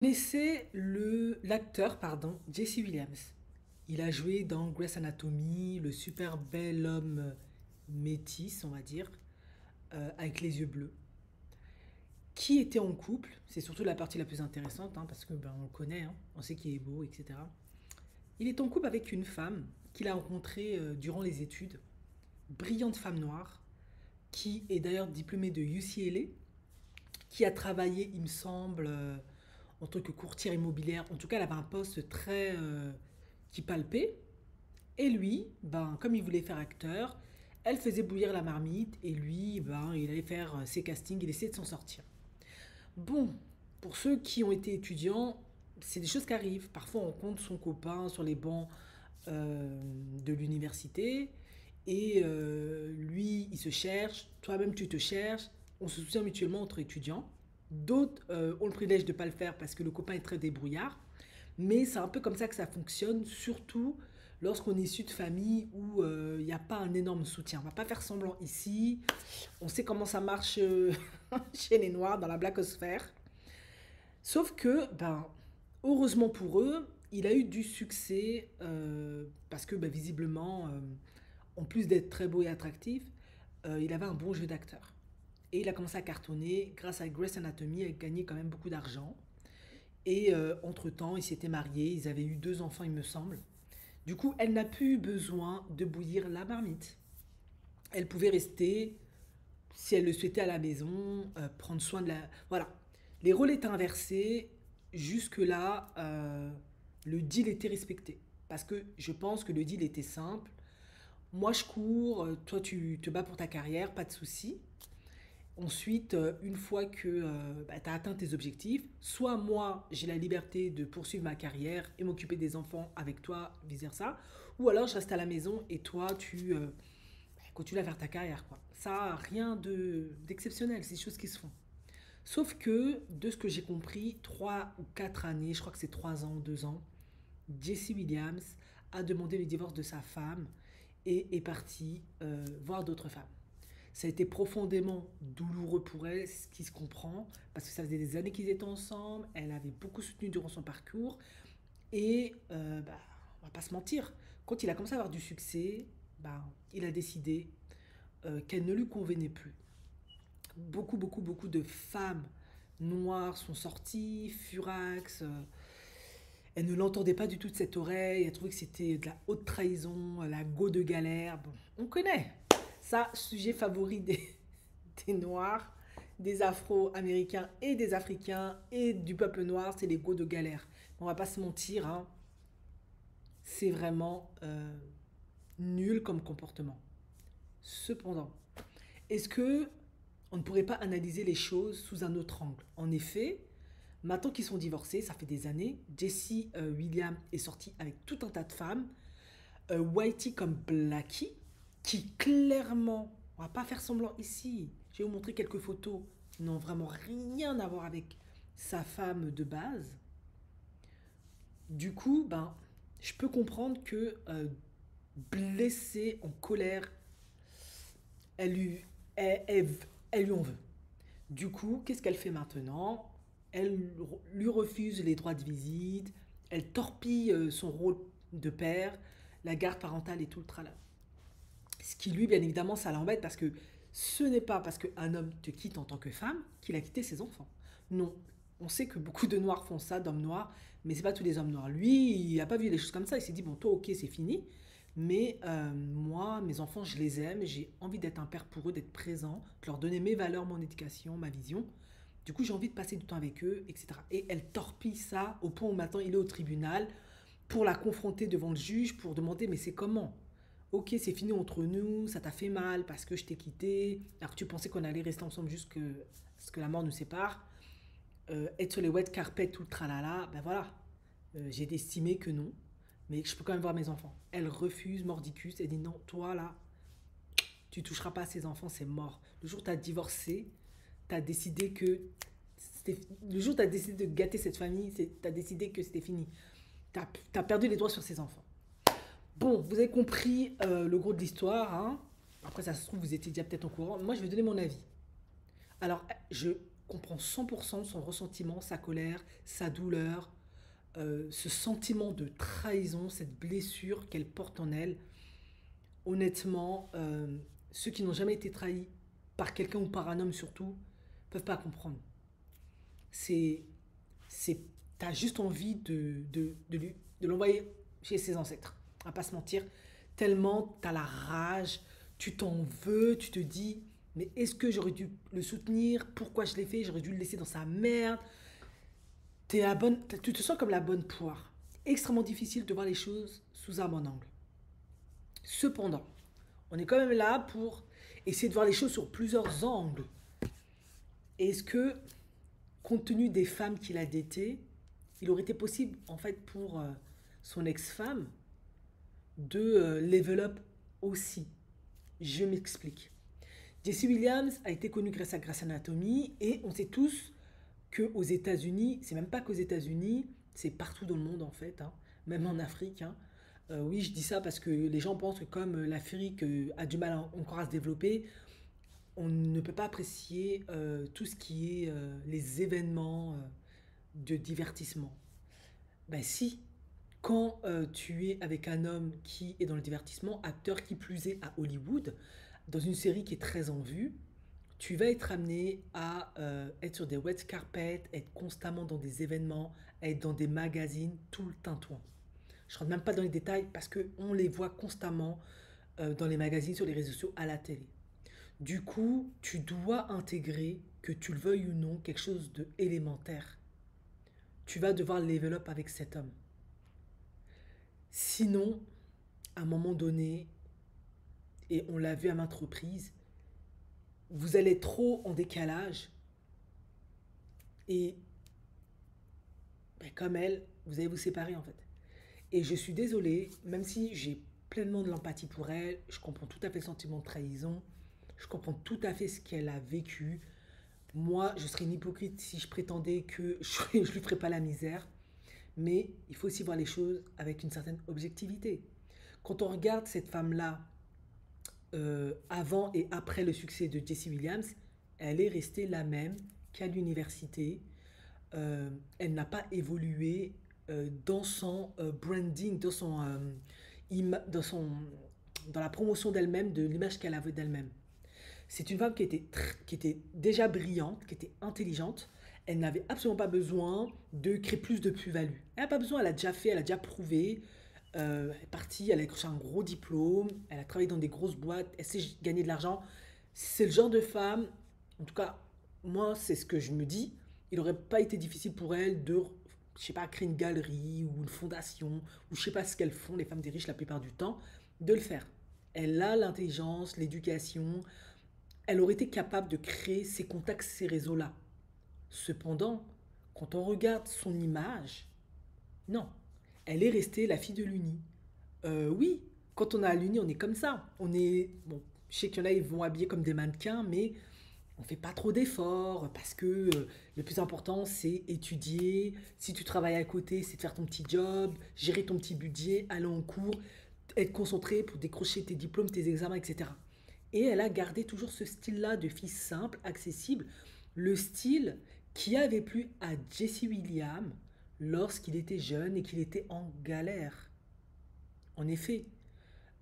connaissez l'acteur pardon Jesse Williams. Il a joué dans Grey's Anatomy, le super bel homme métis, on va dire, euh, avec les yeux bleus. Qui était en couple, c'est surtout la partie la plus intéressante, hein, parce que ben, on le connaît, hein, on sait qu'il est beau, etc. Il est en couple avec une femme qu'il a rencontrée euh, durant les études, brillante femme noire, qui est d'ailleurs diplômée de UCLA, qui a travaillé, il me semble, euh, en tant que courtière immobilière. En tout cas, elle avait un poste très euh, qui palpait. Et lui, ben, comme il voulait faire acteur, elle faisait bouillir la marmite et lui, ben, il allait faire euh, ses castings, il essayait de s'en sortir. Bon, pour ceux qui ont été étudiants, c'est des choses qui arrivent. Parfois, on compte son copain sur les bancs euh, de l'université et lui, il se cherche, toi-même, tu te cherches. On se soutient mutuellement entre étudiants. D'autres euh, ont le privilège de ne pas le faire parce que le copain est très débrouillard. Mais c'est un peu comme ça que ça fonctionne, surtout lorsqu'on est issu de famille où euh, il n'y a pas un énorme soutien. On va pas faire semblant ici. On sait comment ça marche euh, chez les Noirs, dans la blackosphère. Sauf que, ben, heureusement pour eux, il a eu du succès parce que, ben, visiblement, en plus d'être très beau et attractif, il avait un bon jeu d'acteur. Et il a commencé à cartonner. Grâce à Grace Anatomy, il a gagné quand même beaucoup d'argent. Et euh, entre-temps, ils s'étaient mariés. Ils avaient eu deux enfants, il me semble. Du coup, elle n'a plus besoin de bouillir la marmite. Elle pouvait rester, si elle le souhaitait, à la maison, euh, prendre soin de la... Voilà. Les rôles étaient inversés. Jusque-là, euh, le deal était respecté. Parce que je pense que le deal était simple. Moi, je cours, toi, tu te bats pour ta carrière, pas de souci. Ensuite, euh, une fois que euh, bah, tu as atteint tes objectifs, soit moi, j'ai la liberté de poursuivre ma carrière et m'occuper des enfants avec toi, vice-versa, ou alors je reste à la maison et toi, tu euh, bah, continues à faire ta carrière. Quoi. Ça, rien d'exceptionnel, c'est des choses qui se font. Sauf que, de ce que j'ai compris, trois ou quatre années, je crois que c'est trois ans, deux ans, Jesse Williams a demandé le divorce de sa femme et est parti voir d'autres femmes. Ça a été profondément douloureux pour elle, ce qui se comprend, parce que ça faisait des années qu'ils étaient ensemble, elle avait beaucoup soutenu durant son parcours, et euh, bah, on va pas se mentir, quand il a commencé à avoir du succès, bah, il a décidé euh, qu'elle ne lui convenait plus. Beaucoup, beaucoup, beaucoup de femmes noires sont sorties, furax. Euh, elle ne l'entendait pas du tout de cette oreille. Elle trouvait que c'était de la haute trahison, la go de galère. On connaît. Ça, sujet favori des, des Noirs, des Afro-Américains et des Africains et du peuple noir, c'est les go de galère. On va pas se mentir, hein. c'est vraiment euh, nul comme comportement. Cependant, est-ce que on ne pourrait pas analyser les choses sous un autre angle? En effet, maintenant qu'ils sont divorcés, ça fait des années, Jesse euh, William est sorti avec tout un tas de femmes, euh, Whitey comme Blackie, qui clairement, on va pas faire semblant ici, je vais vous montrer quelques photos, n'ont vraiment rien à voir avec sa femme de base. Du coup, ben, je peux comprendre que euh, blessée, en colère, elle lui, elle, elle lui en veut. Du coup, qu'est-ce qu'elle fait maintenant? Elle lui refuse les droits de visite, elle torpille euh, son rôle de père, la garde parentale et tout le tralala. Ce qui, lui, bien évidemment, ça l'embête parce que ce n'est pas parce qu'un homme te quitte en tant que femme qu'il a quitté ses enfants. Non. On sait que beaucoup de noirs font ça, d'hommes noirs, mais c'est pas tous les hommes noirs. Lui, il n'a pas vu les choses comme ça. Il s'est dit, bon, toi, ok, c'est fini. Mais euh, moi, mes enfants, je les aime. J'ai envie d'être un père pour eux, d'être présent, de leur donner mes valeurs, mon éducation, ma vision. Du coup, j'ai envie de passer du temps avec eux, etc. Et elle torpille ça au point où maintenant il est au tribunal pour la confronter devant le juge, pour demander, mais c'est comment? Ok, c'est fini entre nous, ça t'a fait mal parce que je t'ai quitté, alors que tu pensais qu'on allait rester ensemble jusqu'à ce que la mort nous sépare, euh, être sur les wet carpets, tout le tralala, ben voilà, euh, j'ai estimé que non, mais je peux quand même voir mes enfants. Elle refuse, mordicus, elle dit non, toi là, tu toucheras pas à ces enfants, c'est mort. Le jour où tu as divorcé, tu as décidé que. Le jour où tu as décidé de gâter cette famille, tu as décidé que c'était fini. Tu as, perdu les droits sur ces enfants. Bon, vous avez compris euh, le gros de l'histoire. Hein. Après, ça se trouve, vous étiez déjà peut-être au courant. Moi, je vais donner mon avis. Alors, je, comprend 100% son ressentiment, sa colère, sa douleur, euh, ce sentiment de trahison, cette blessure qu'elle porte en elle. Honnêtement, euh, ceux qui n'ont jamais été trahis par quelqu'un ou par un homme surtout, peuvent pas comprendre. C'est, c'est, juste envie de, de, de l'envoyer chez ses ancêtres. À pas se mentir, tellement t'as la rage, tu t'en veux, tu te dis, mais est-ce que j'aurais dû le soutenir? Pourquoi je l'ai fait? J'aurais dû le laisser dans sa merde. Es la bonne, tu te sens comme la bonne poire. Extrêmement difficile de voir les choses sous un bon angle. Cependant, on est quand même là pour essayer de voir les choses sur plusieurs angles. Est-ce que, compte tenu des femmes qu'il a datées, il aurait été possible, en fait, pour euh, son ex-femme de euh, level aussi Je m'explique. Jesse Williams a été connu grâce à Grâce Anatomy et on sait tous que aux États-Unis, c'est même pas qu'aux États-Unis, c'est partout dans le monde en fait, hein, même en Afrique. Hein. Euh, oui, je dis ça parce que les gens pensent que comme l'Afrique euh, a du mal encore à se développer, on ne peut pas apprécier tout ce qui est les événements de divertissement. Ben si, quand tu es avec un homme qui est dans le divertissement, acteur qui plus est à Hollywood, dans une série qui est très en vue, tu vas être amené à euh, être sur des wet carpets, être constamment dans des événements, être dans des magazines, tout le tintouin. Je ne rentre même pas dans les détails parce qu'on les voit constamment euh, dans les magazines, sur les réseaux sociaux, à la télé. Du coup, tu dois intégrer, que tu le veuilles ou non, quelque chose de élémentaire. Tu vas devoir level avec cet homme. Sinon, à un moment donné, et on l'a vu à maintes reprises, vous allez trop en décalage et ben, comme elle, vous allez vous séparer en fait. Et je suis désolée, même si j'ai pleinement de l'empathie pour elle, je comprends tout à fait le sentiment de trahison, je comprends tout à fait ce qu'elle a vécu. Moi, je serais une hypocrite si je prétendais que je ne lui ferais pas la misère. Mais il faut aussi voir les choses avec une certaine objectivité. Quand on regarde cette femme-là euh, avant et après le succès de Jessie Williams, elle est restée la même qu'à l'université. Euh, elle n'a pas évolué euh, dans son branding, dans, son, dans, la promotion d'elle-même, de l'image qu'elle avait d'elle-même. C'est une femme qui était déjà brillante, qui était intelligente. Elle n'avait absolument pas besoin de créer plus de plus-value. Elle n'a pas besoin, elle a déjà fait, elle a déjà prouvé. Euh, elle est partie, elle a écrit un gros diplôme, elle a travaillé dans des grosses boîtes, elle sait gagner de l'argent. C'est le genre de femme, en tout cas, moi, c'est ce que je me dis. Il n'aurait pas été difficile pour elle de, je sais pas, créer une galerie ou une fondation, ou je sais pas ce qu'elles font, les femmes des riches, la plupart du temps, de le faire. Elle a l'intelligence, l'éducation. Elle aurait été capable de créer ces contacts, ces réseaux-là. Cependant, quand on regarde son image, non, elle est restée la fille de l'Uni. Euh, oui, quand on a à l'Uni, on est comme ça. On est, bon, je sais qu'il y en a, ils vont habiller comme des mannequins, mais on fait pas trop d'efforts parce que euh, le plus important, c'est étudier. Si tu travailles à côté, c'est de faire ton petit job, gérer ton petit budget, aller en cours, être concentré pour décrocher tes diplômes, tes examens, etc. Et elle a gardé toujours ce style-là de fille simple, accessible, le style qui avait plu à Jessie Williams, lorsqu'il était jeune et qu'il était en galère. En effet,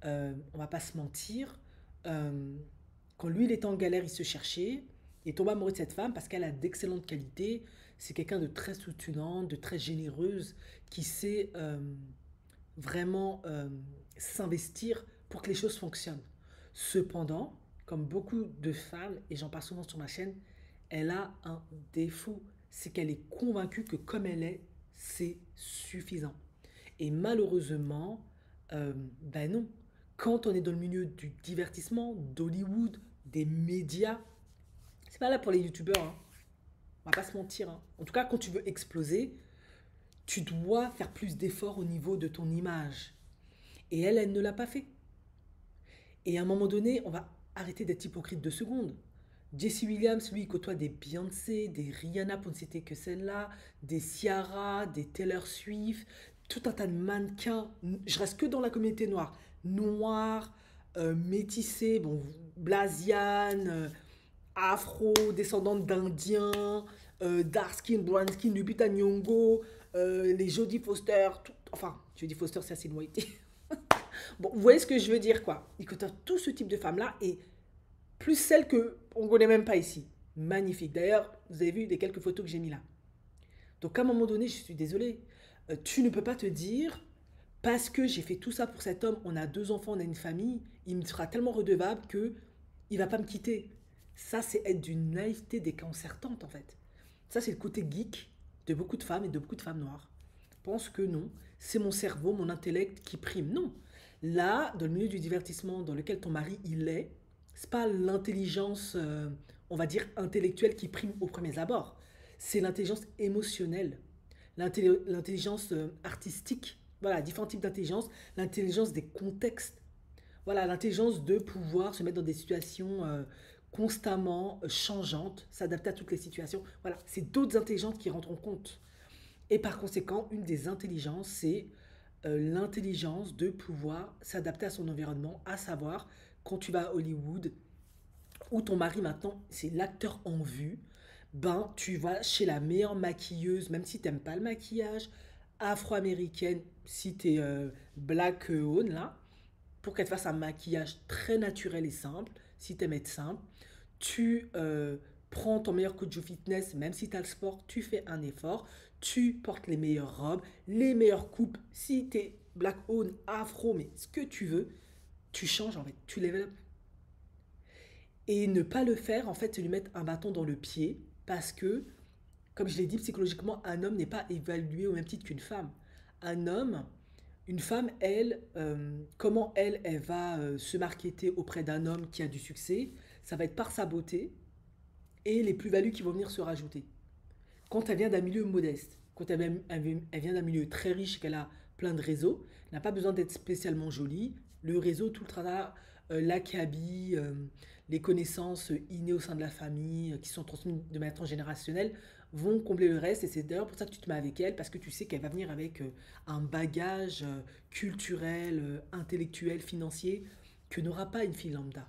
euh, on va pas se mentir, euh, quand lui il était en galère, il se cherchait, il tombe amoureux de cette femme parce qu'elle a d'excellentes qualités, c'est quelqu'un de très soutenant, de très généreuse, qui sait euh, vraiment euh, s'investir pour que les choses fonctionnent. Cependant, comme beaucoup de femmes, et j'en parle souvent sur ma chaîne, elle a un défaut, c'est qu'elle est convaincue que comme elle est, c'est suffisant. Et malheureusement, euh, ben non. Quand on est dans le milieu du divertissement, d'Hollywood, des médias, c'est pas là pour les youtubeurs. Hein. On va pas se mentir. Hein. En tout cas, quand tu veux exploser, tu dois faire plus d'efforts au niveau de ton image. Et elle, elle ne l'a pas fait. Et à un moment donné, on va arrêter d'être hypocrite deux secondes. Jesse Williams, lui, côtoie des Beyoncé, des Rihanna, pour ne citer que celle-là, des Ciara, des Taylor Swift, tout un tas de mannequins. Je reste que dans la communauté noire. Noir, euh, métissé, bon, Blasiane, euh, afro-descendantes d'Indiens, euh, dark skin, brown skin, Lupita Nyong'o, euh, les Jodie Foster, enfin, Jodie Foster, c'est assez White. bon, vous voyez ce que je veux dire, quoi. Tu as tout ce type de femmes-là, et plus celles que on connaît même pas ici. Magnifique. D'ailleurs, vous avez vu des quelques photos que j'ai mis là. Donc, à un moment donné, je suis désolée. Euh, tu ne peux pas te dire, parce que j'ai fait tout ça pour cet homme, on a deux enfants, on a une famille, il me sera tellement redevable que il va pas me quitter. Ça, c'est être d'une naïveté déconcertante, en fait. Ça, c'est le côté geek de beaucoup de femmes et de beaucoup de femmes noires. Pense que non, c'est mon cerveau, mon intellect qui prime. Non. Là, dans le milieu du divertissement dans lequel ton mari il est, c'est pas l'intelligence, euh, on va dire intellectuelle qui prime au premier abord. C'est l'intelligence émotionnelle, l'intelligence euh, artistique. Voilà, différents types d'intelligence, l'intelligence des contextes. Voilà, l'intelligence de pouvoir se mettre dans des situations euh, constamment changeantes, s'adapter à toutes les situations. Voilà, c'est d'autres intelligences qui rentrent en compte. Et par conséquent, une des intelligences, c'est l'intelligence de pouvoir s'adapter à son environnement, à savoir quand tu vas à Hollywood, où ton mari maintenant, c'est l'acteur en vue, ben tu vas chez la meilleure maquilleuse, même si tu n'aimes pas le maquillage, afro-américaine, si tu es euh, black own là, pour qu'elle fasse un maquillage très naturel et simple, si tu aimes être simple. Tu euh, prends ton meilleur coach de fitness, même si tu as le sport, tu fais un effort tu portes les meilleures robes, les meilleures coupes. Si tu es black owned, afro, mais ce que tu veux, tu changes en fait, tu level Et ne pas le faire, en fait, c'est lui mettre un bâton dans le pied parce que, comme je l'ai dit, psychologiquement, un homme n'est pas évalué au même titre qu'une femme. Un homme, une femme, elle, euh, comment elle, elle va euh, se marketer auprès d'un homme qui a du succès, ça va être par sa beauté et les plus-values qui vont venir se rajouter quand elle vient d'un milieu modeste, quand elle vient d'un milieu très riche, qu'elle a plein de réseaux, elle n'a pas besoin d'être spécialement jolie. Le réseau, tout le travail, euh, l'acabit, euh, les connaissances innées au sein de la famille, euh, qui sont transmises de manière transgénérationnelle, vont combler le reste. Et c'est d'ailleurs pour ça que tu te mets avec elle, parce que tu sais qu'elle va venir avec un bagage culturel, intellectuel, financier, que n'aura pas une fille lambda.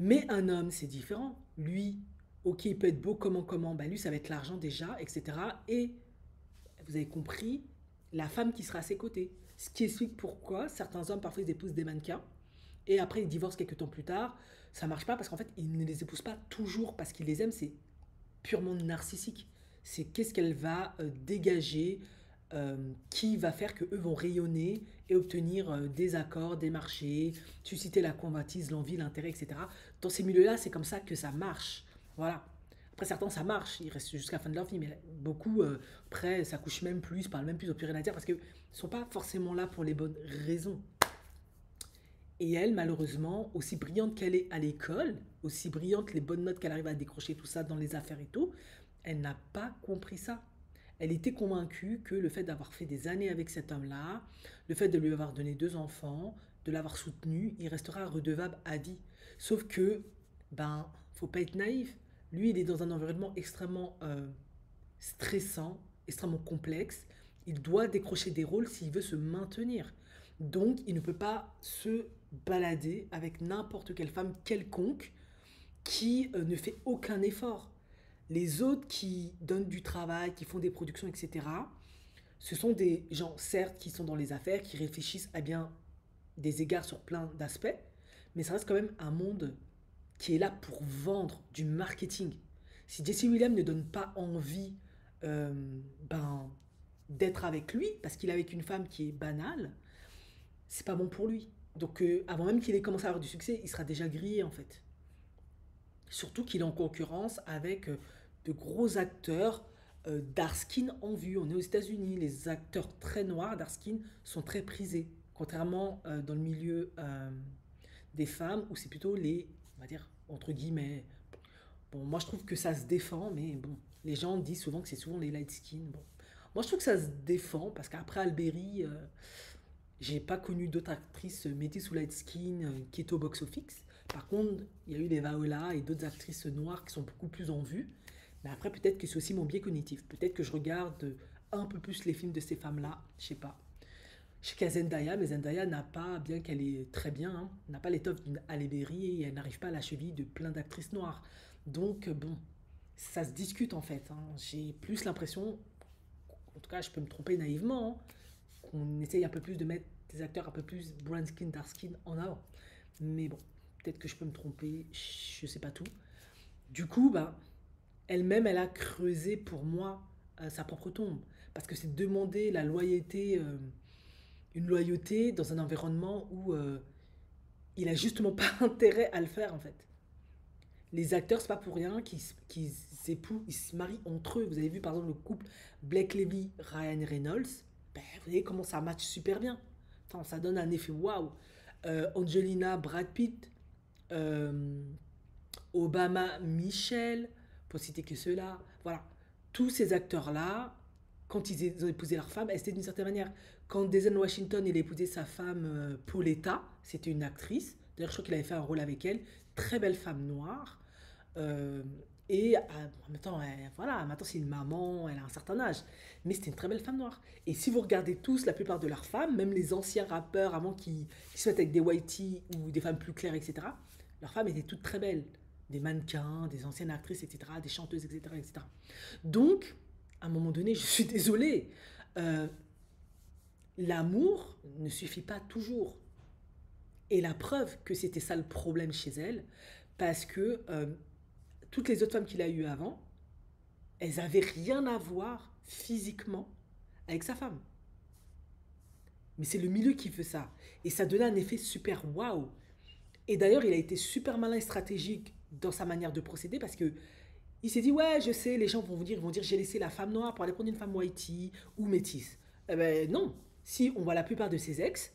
Mais un homme, c'est différent. Lui, ok, il peut être beau, comment, comment, bah lui, ça va être l'argent déjà, etc. Et vous avez compris, la femme qui sera à ses côtés. Ce qui explique pourquoi certains hommes, parfois, ils épousent des mannequins et après, ils divorcent quelques temps plus tard. Ça marche pas parce qu'en fait, ils ne les épousent pas toujours parce qu'ils les aiment, c'est purement narcissique. C'est qu'est-ce qu'elle va euh, dégager, euh, qui va faire que eux vont rayonner et obtenir euh, des accords, des marchés, susciter la convoitise, l'envie, l'intérêt, etc. Dans ces milieux-là, c'est comme ça que ça marche. Voilà. Après, certains, ça marche, ils restent jusqu'à la fin de leur vie, mais beaucoup, euh, après, ça même plus, parlent même plus au terre parce qu'ils ne sont pas forcément là pour les bonnes raisons. Et elle, malheureusement, aussi brillante qu'elle est à l'école, aussi brillante, les bonnes notes qu'elle arrive à décrocher, tout ça dans les affaires et tout, elle n'a pas compris ça. Elle était convaincue que le fait d'avoir fait des années avec cet homme-là, le fait de lui avoir donné deux enfants, de l'avoir soutenu, il restera redevable à vie. Sauf que, ben, faut pas être naïf. Lui, il est dans un environnement extrêmement euh, stressant, extrêmement complexe. Il doit décrocher des rôles s'il veut se maintenir. Donc, il ne peut pas se balader avec n'importe quelle femme quelconque qui euh, ne fait aucun effort. Les autres qui donnent du travail, qui font des productions, etc., ce sont des gens, certes, qui sont dans les affaires, qui réfléchissent à bien des égards sur plein d'aspects, mais ça reste quand même un monde qui est là pour vendre du marketing. Si Jesse Williams ne donne pas envie euh, ben, d'être avec lui, parce qu'il est avec une femme qui est banale, c'est pas bon pour lui. Donc euh, avant même qu'il ait commencé à avoir du succès, il sera déjà grillé en fait. Surtout qu'il est en concurrence avec euh, de gros acteurs euh, Darskin en vue. On est aux États-Unis, les acteurs très noirs Darskin sont très prisés, contrairement dans le milieu des femmes où c'est plutôt les on va dire, entre guillemets. Bon, moi je trouve que ça se défend, mais bon, les gens disent souvent que c'est souvent les light skin. Bon, moi je trouve que ça se défend parce qu'après Alberi, euh, j'ai pas connu d'autres actrices métisses ou light skin euh, qui étaient au box-office. Par contre, il y a eu les Vaola et d'autres actrices noires qui sont beaucoup plus en vue. Mais après, peut-être que c'est aussi mon biais cognitif. Peut-être que je regarde un peu plus les films de ces femmes-là. Je sais pas. Je sais Zendaya, mais Zendaya n'a pas, bien qu'elle est très bien, hein, n'a pas l'étoffe d'une et elle n'arrive pas à la cheville de plein d'actrices noires. Donc, bon, ça se discute en fait. hein. J'ai plus l'impression, en tout cas, je peux me tromper naïvement, hein, qu'on essaye un peu plus de mettre des acteurs un peu plus brown skin, dark skin en avant. Mais bon, peut-être que je peux me tromper, je sais pas tout. Du coup, bah, elle-même, elle a creusé pour moi euh, sa propre tombe. Parce que c'est demander la loyauté, euh, une loyauté dans un environnement où euh, il a justement pas intérêt à le faire en fait. Les acteurs, c'est pas pour rien qu'ils s'épousent, ils se marient entre eux. Vous avez vu par exemple le couple Blake Lively, Ryan Reynolds. Ben, vous voyez comment ça match super bien. Enfin, ça donne un effet waouh. Euh, Angelina, Brad Pitt, euh, Obama, Michelle, pour citer que ceux-là. Voilà. Tous ces acteurs-là, quand ils ont épousé leur femme, c'était d'une certaine manière. Quand Denzel Washington il a épousé sa femme euh, Pauletta, c'était une actrice. D'ailleurs, je crois qu'il avait fait un rôle avec elle. Très belle femme noire. Euh, et euh, en même temps, voilà, maintenant c'est une maman, elle a un certain âge. Mais c'était une très belle femme noire. Et si vous regardez tous, la plupart de leurs femmes, même les anciens rappeurs avant qui, qui avec des whitey ou des femmes plus claires, etc., leurs femmes étaient toutes très belles. Des mannequins, des anciennes actrices, etc., des chanteuses, etc., etc. Donc, à un moment donné, je suis désolée, euh, l'amour ne suffit pas toujours. Et la preuve que c'était ça le problème chez elle, parce que euh, toutes les autres femmes qu'il a eues avant, elles avaient rien à voir physiquement avec sa femme. Mais c'est le milieu qui fait ça. Et ça donnait un effet super waouh. Et d'ailleurs, il a été super malin et stratégique dans sa manière de procéder parce que il s'est dit ouais, je sais, les gens vont vous dire, ils vont dire j'ai laissé la femme noire pour aller prendre une femme whitey ou métisse. Eh ben non. Si on voit la plupart de ses ex,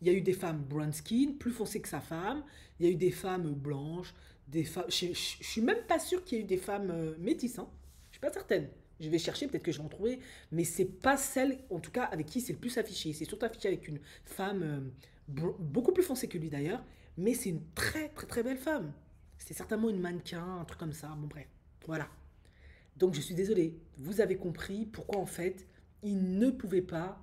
il y a eu des femmes brown skin, plus foncées que sa femme. Il y a eu des femmes blanches, des femmes. Je, je suis même pas sûre qu'il y ait eu des femmes euh, métisses. Hein. Je suis pas certaine. Je vais chercher, peut-être que je vais en trouver, mais c'est pas celle, en tout cas, avec qui c'est le plus affiché. C'est surtout affiché avec une femme euh, beaucoup plus foncée que lui d'ailleurs, mais c'est une très très très belle femme. C'est certainement une mannequin, un truc comme ça. Bon bref, voilà. Donc je suis désolée, vous avez compris pourquoi en fait il ne pouvait pas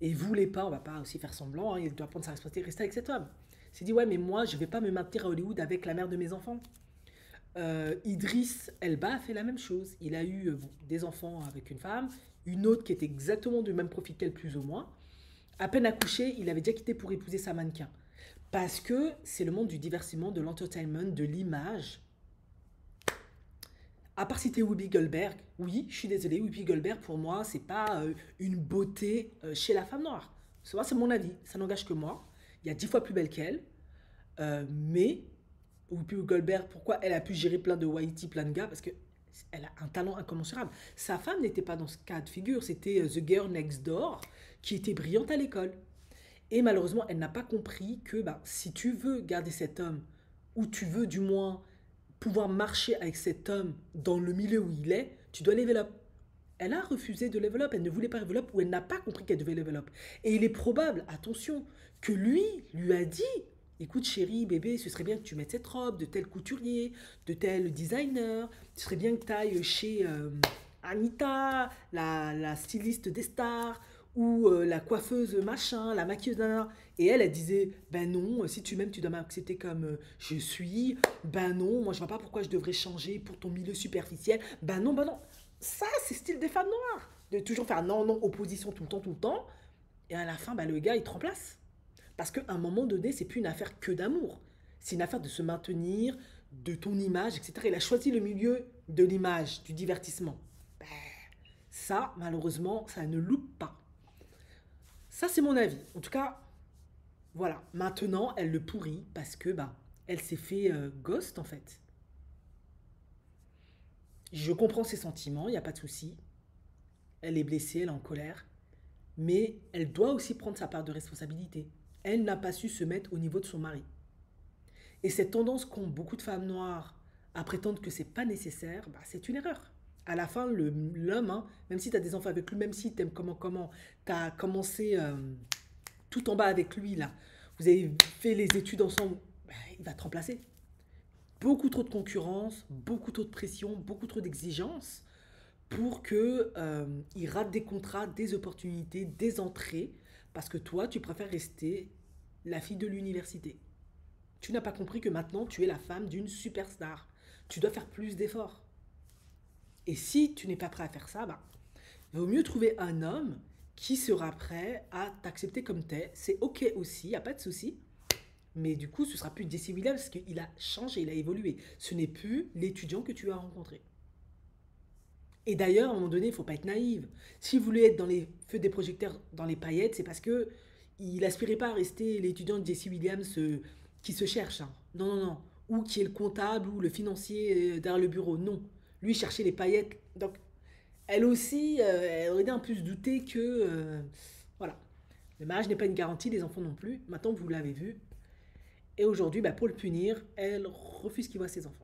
et voulait pas, on va pas aussi faire semblant, hein, il doit prendre sa responsabilité, rester avec cet homme. Il s'est dit ouais mais moi je vais pas me maintenir à Hollywood avec la mère de mes enfants. Euh, Idriss Elba a fait la même chose. Il a eu euh, des enfants avec une femme, une autre qui était exactement du même profil qu'elle plus ou moins. À peine accouché, il avait déjà quitté pour épouser sa mannequin. Parce que c'est le monde du divertissement, de l'entertainment, de l'image. À part citer Goldberg, oui, je suis désolée, Whoopi Goldberg, pour moi, c'est pas euh, une beauté euh, chez la femme noire. C'est mon avis, ça n'engage que moi. Il y a dix fois plus belle qu'elle. Euh, mais Whoopi Goldberg, pourquoi elle a pu gérer plein de whitey, plein de gars? Parce que elle a un talent incommensurable. Sa femme n'était pas dans ce cas de figure, c'était The Girl Next Door, qui était brillante à l'école. Et malheureusement, elle n'a pas compris que bah, si tu veux garder cet homme, ou tu veux du moins pouvoir marcher avec cet homme dans le milieu où il est, tu dois level. Elle a refusé de level elle ne voulait pas level ou elle n'a pas compris qu'elle devait level. Et il est probable, attention, que lui lui a dit Écoute, chérie, bébé, ce serait bien que tu mettes cette robe de tel couturier, de tel designer. Ce serait bien que tu ailles chez euh, Anita, la styliste des stars, ou euh, la coiffeuse machin, la maquilleuse. Et elle, elle disait Ben non, si tu m'aimes, tu dois m'accepter comme euh, je suis. Ben non, moi je vois pas pourquoi je devrais changer pour ton milieu superficiel. Ben non, ben non. Ça, c'est style des femmes noires. De toujours faire non, non, opposition tout le temps, tout le temps. Et à la fin, ben, le gars, il te remplace. Parce qu'à un moment donné, c'est plus une affaire que d'amour. C'est une affaire de se maintenir, de ton image, etc. Il a choisi le milieu de l'image, du divertissement. Ben, ça, malheureusement, ça ne loupe pas. Ça, c'est mon avis. En tout cas, voilà. Maintenant, elle le pourrit parce que, ben, elle s'est fait euh, ghost, en fait. Je comprends ses sentiments, il n'y a pas de souci. Elle est blessée, elle est en colère. Mais elle doit aussi prendre sa part de responsabilité. Elle n'a pas su se mettre au niveau de son mari. Et cette tendance qu'ont beaucoup de femmes noires à prétendre que c'est pas nécessaire, bah, c'est une erreur. À la fin, l'homme, hein, même si tu as des enfants avec lui, même si tu aimes comment, comment, tu as commencé euh, tout en bas avec lui, là, vous avez fait les études ensemble, bah, il va te remplacer. Beaucoup trop de concurrence, beaucoup trop de pression, beaucoup trop d'exigences pour que euh, rate des contrats, des opportunités, des entrées, Parce que toi, tu préfères rester la fille de l'université. Tu n'as pas compris que maintenant, tu es la femme d'une superstar. Tu dois faire plus d'efforts. Et si tu n'es pas prêt à faire ça, bah, il vaut mieux trouver un homme qui sera prêt à t'accepter comme t'es. C'est ok aussi, il n'y a pas de souci. Mais du coup, ce sera plus Jesse Williams parce qu'il a changé, il a évolué. Ce n'est plus l'étudiant que tu as rencontré. Et d'ailleurs, à un moment donné, il ne faut pas être naïve. Si vous voulez être dans les feux des projecteurs, dans les paillettes, c'est parce que il n'aspirait pas à rester l'étudiant de Jesse Williams euh, qui se cherche. hein. Non, non, non. Ou qui est le comptable ou le financier euh, derrière le bureau. Non. Lui, il cherchait les paillettes. Donc, elle aussi, euh, elle aurait un peu se douter que. euh, voilà. Le mariage n'est pas une garantie, les enfants non plus. Maintenant, vous l'avez vu. Et aujourd'hui, bah, pour le punir, elle refuse qu'il voit ses enfants.